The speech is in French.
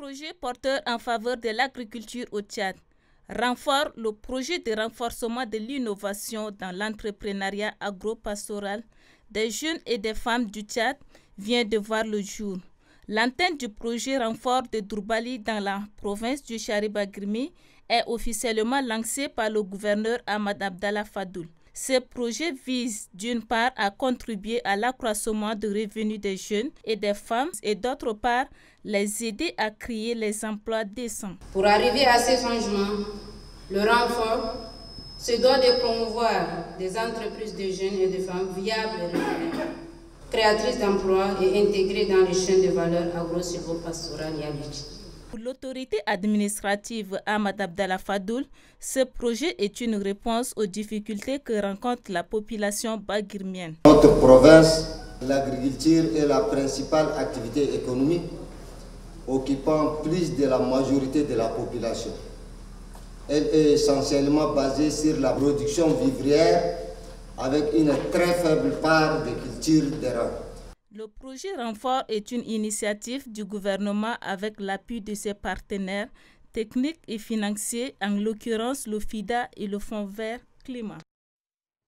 projet porteur en faveur de l'agriculture au Tchad renforce le projet de renforcement de l'innovation dans l'entrepreneuriat agro-pastoral des jeunes et des femmes du Tchad vient de voir le jour. L'antenne du projet renfort de Dourbali dans la province du Charibagrimi est officiellement lancée par le gouverneur Ahmad Abdallah Fadoul. Ce projet vise d'une part à contribuer à l'accroissement de revenus des jeunes et des femmes et d'autre part les aider à créer les emplois décents. Pour arriver à ces changements, le renfort se doit de promouvoir des entreprises de jeunes et de femmes viables créatrices d'emplois et intégrées dans les chaînes de valeur agro-silvopastorales et l'autorité administrative Ahmad Abdallah Fadoul, ce projet est une réponse aux difficultés que rencontre la population bagirmienne. Notre province, l'agriculture est la principale activité économique occupant plus de la majorité de la population. Elle est essentiellement basée sur la production vivrière avec une très faible part de culture d'érable. Le projet Renfort est une initiative du gouvernement avec l'appui de ses partenaires techniques et financiers, en l'occurrence le FIDA et le Fonds vert climat.